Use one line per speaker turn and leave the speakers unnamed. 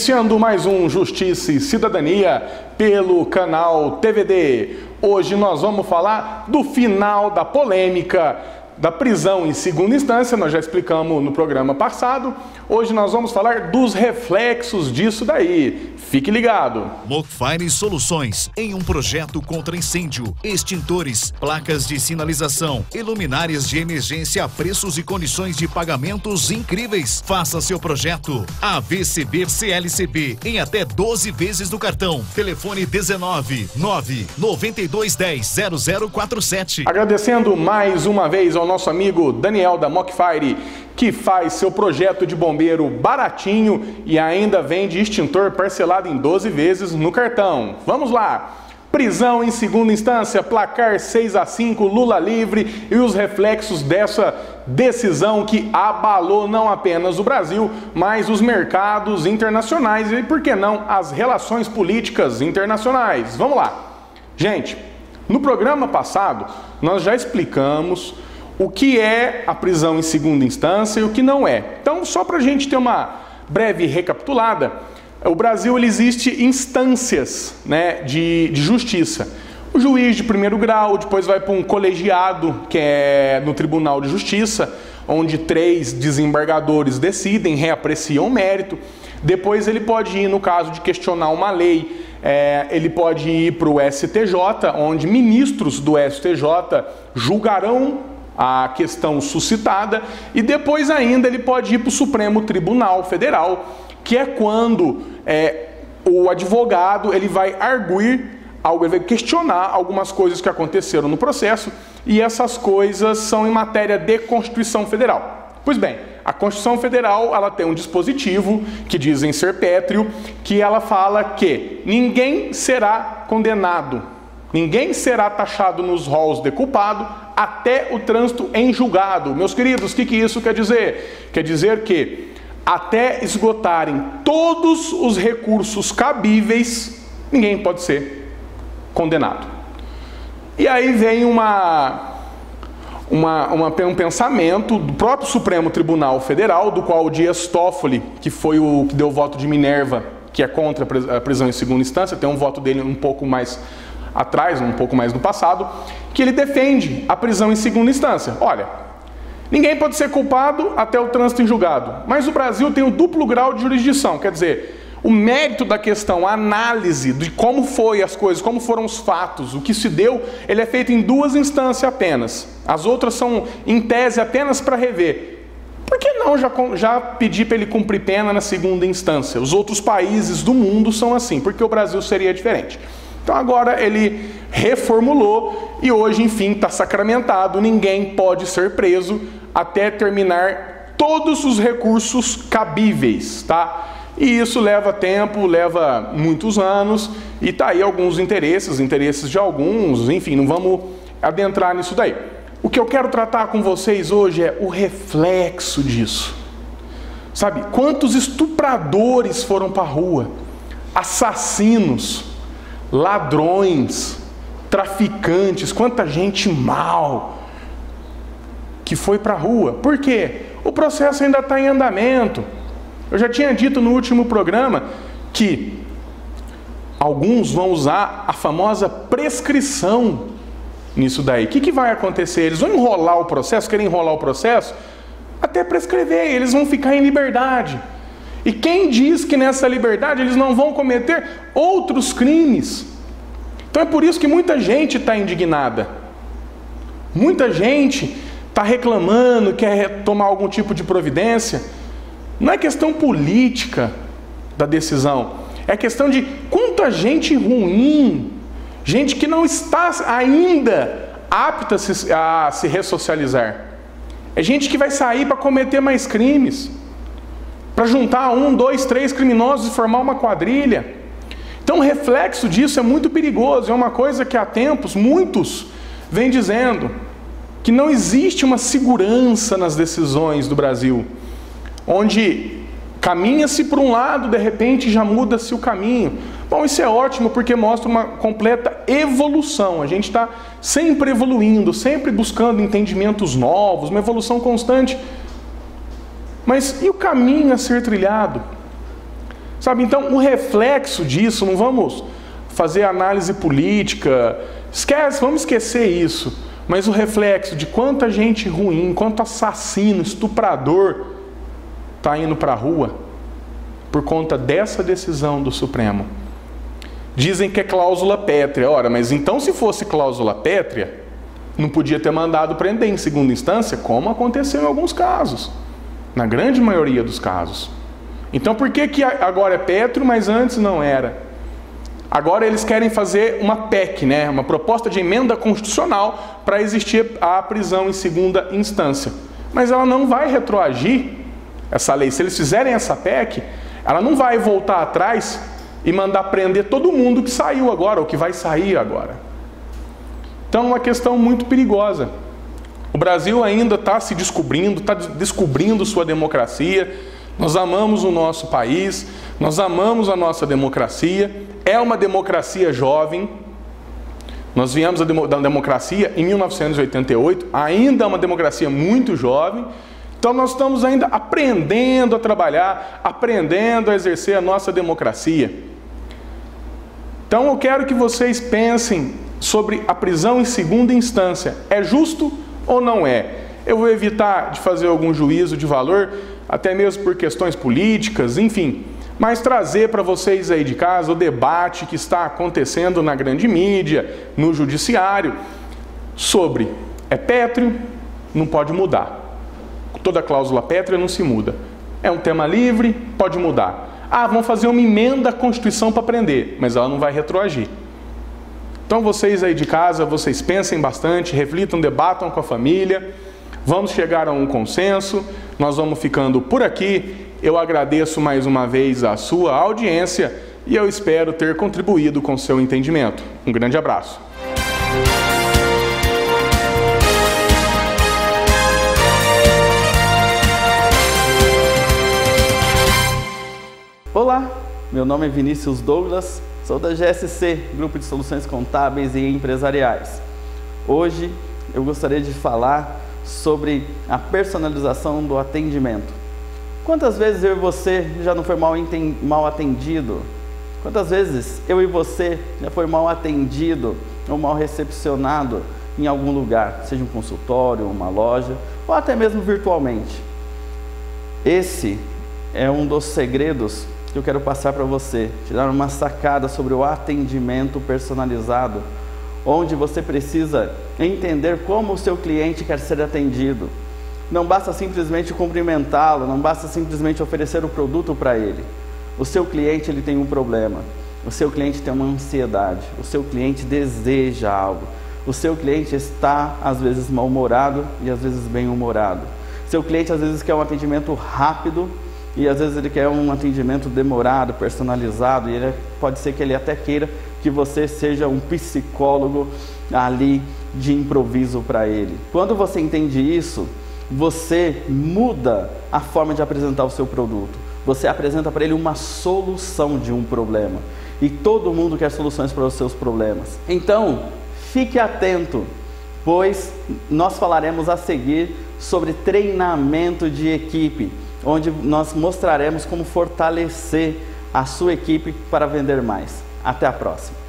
Iniciando mais um Justiça e Cidadania pelo canal TVD. Hoje nós vamos falar do final da polêmica da prisão em segunda instância, nós já explicamos no programa passado. Hoje nós vamos falar dos reflexos disso daí. Fique ligado.
Mocfire Soluções, em um projeto contra incêndio, extintores, placas de sinalização, iluminárias de emergência preços e condições de pagamentos incríveis. Faça seu projeto AVCB CLCB em até 12 vezes do cartão. Telefone 19 9 9210 0047.
Agradecendo mais uma vez ao nosso amigo Daniel da Mockfire, que faz seu projeto de bombeiro baratinho e ainda vende extintor parcelado em 12 vezes no cartão. Vamos lá! Prisão em segunda instância, placar 6 a 5, Lula livre e os reflexos dessa decisão que abalou não apenas o Brasil, mas os mercados internacionais e, por que não, as relações políticas internacionais. Vamos lá. Gente, no programa passado nós já explicamos o que é a prisão em segunda instância e o que não é. Então, só para a gente ter uma breve recapitulada, o Brasil ele existe instâncias né, de, de justiça. O juiz de primeiro grau, depois vai para um colegiado, que é no Tribunal de Justiça, onde três desembargadores decidem, reapreciam o mérito. Depois ele pode ir, no caso de questionar uma lei, é, ele pode ir para o STJ, onde ministros do STJ julgarão a questão suscitada e depois ainda ele pode ir para o Supremo Tribunal Federal, que é quando é, o advogado ele vai arguir algo, ele vai questionar algumas coisas que aconteceram no processo e essas coisas são em matéria de Constituição Federal. Pois bem, a Constituição Federal ela tem um dispositivo que diz em ser pétreo que ela fala que ninguém será condenado, ninguém será taxado nos rolos de culpado até o trânsito em julgado. Meus queridos, o que, que isso quer dizer? Quer dizer que até esgotarem todos os recursos cabíveis, ninguém pode ser condenado. E aí vem uma, uma, uma, um pensamento do próprio Supremo Tribunal Federal, do qual o Dias Toffoli, que foi o que deu o voto de Minerva, que é contra a prisão em segunda instância, tem um voto dele um pouco mais atrás, um pouco mais no passado, que ele defende a prisão em segunda instância. Olha, ninguém pode ser culpado até o trânsito em julgado, mas o Brasil tem o duplo grau de jurisdição, quer dizer, o mérito da questão, a análise de como foi as coisas, como foram os fatos, o que se deu, ele é feito em duas instâncias apenas. As outras são, em tese, apenas para rever. Por que não já, já pedir para ele cumprir pena na segunda instância? Os outros países do mundo são assim, porque o Brasil seria diferente. Então agora ele reformulou e hoje, enfim, está sacramentado: ninguém pode ser preso até terminar todos os recursos cabíveis, tá? E isso leva tempo, leva muitos anos e tá aí alguns interesses, interesses de alguns, enfim, não vamos adentrar nisso daí. O que eu quero tratar com vocês hoje é o reflexo disso. Sabe, quantos estupradores foram para a rua, assassinos, ladrões, traficantes, quanta gente mal que foi para a rua. Por quê? O processo ainda está em andamento. Eu já tinha dito no último programa que alguns vão usar a famosa prescrição nisso daí. O que, que vai acontecer? Eles vão enrolar o processo, querem enrolar o processo, até prescrever, eles vão ficar em liberdade. E quem diz que nessa liberdade eles não vão cometer outros crimes? Então é por isso que muita gente está indignada. Muita gente está reclamando, quer tomar algum tipo de providência. Não é questão política da decisão, é questão de quanta gente ruim, gente que não está ainda apta a se, a se ressocializar. É gente que vai sair para cometer mais crimes para juntar um, dois, três criminosos e formar uma quadrilha. Então, o reflexo disso é muito perigoso, é uma coisa que há tempos muitos vêm dizendo que não existe uma segurança nas decisões do Brasil, onde caminha-se por um lado, de repente já muda-se o caminho. Bom, isso é ótimo porque mostra uma completa evolução. A gente está sempre evoluindo, sempre buscando entendimentos novos, uma evolução constante. Mas e o caminho a ser trilhado? Sabe, então o reflexo disso, não vamos fazer análise política, esquece, vamos esquecer isso. Mas o reflexo de quanta gente ruim, quanto assassino, estuprador está indo para a rua por conta dessa decisão do Supremo. Dizem que é cláusula pétrea. Ora, mas então se fosse cláusula pétrea, não podia ter mandado prender em segunda instância, como aconteceu em alguns casos. Na grande maioria dos casos. Então por que, que agora é Petro, mas antes não era? Agora eles querem fazer uma PEC, né? uma proposta de emenda constitucional para existir a prisão em segunda instância. Mas ela não vai retroagir essa lei. Se eles fizerem essa PEC, ela não vai voltar atrás e mandar prender todo mundo que saiu agora, ou que vai sair agora. Então é uma questão muito perigosa. O Brasil ainda está se descobrindo, está descobrindo sua democracia nós amamos o nosso país, nós amamos a nossa democracia. É uma democracia jovem. Nós viemos da democracia em 1988, ainda é uma democracia muito jovem. Então nós estamos ainda aprendendo a trabalhar, aprendendo a exercer a nossa democracia. Então eu quero que vocês pensem sobre a prisão em segunda instância. É justo ou não é? Eu vou evitar de fazer algum juízo de valor, até mesmo por questões políticas, enfim, mas trazer para vocês aí de casa o debate que está acontecendo na grande mídia, no judiciário, sobre é pétreo, não pode mudar. Toda cláusula pétrea não se muda. É um tema livre, pode mudar. Ah, vão fazer uma emenda à Constituição para prender, mas ela não vai retroagir. Então vocês aí de casa, vocês pensem bastante, reflitam, debatam com a família. Vamos chegar a um consenso. Nós vamos ficando por aqui. Eu agradeço mais uma vez a sua audiência e eu espero ter contribuído com seu entendimento. Um grande abraço.
Meu nome é Vinícius Douglas, sou da GSC, Grupo de Soluções Contábeis e Empresariais. Hoje eu gostaria de falar sobre a personalização do atendimento. Quantas vezes eu e você já não foi mal, mal atendido? Quantas vezes eu e você já foi mal atendido ou mal recepcionado em algum lugar, seja um consultório, uma loja ou até mesmo virtualmente? Esse é um dos segredos que eu quero passar para você, te dar uma sacada sobre o atendimento personalizado onde você precisa entender como o seu cliente quer ser atendido. Não basta simplesmente cumprimentá-lo, não basta simplesmente oferecer o produto para ele. O seu cliente ele tem um problema. O seu cliente tem uma ansiedade. O seu cliente deseja algo. O seu cliente está às vezes mal-humorado e às vezes bem-humorado. Seu cliente às vezes quer um atendimento rápido e às vezes ele quer um atendimento demorado, personalizado, e ele, pode ser que ele até queira que você seja um psicólogo ali de improviso para ele. Quando você entende isso, você muda a forma de apresentar o seu produto. Você apresenta para ele uma solução de um problema. E todo mundo quer soluções para os seus problemas. Então, fique atento, pois nós falaremos a seguir sobre treinamento de equipe onde nós mostraremos como fortalecer a sua equipe para vender mais. Até a próxima!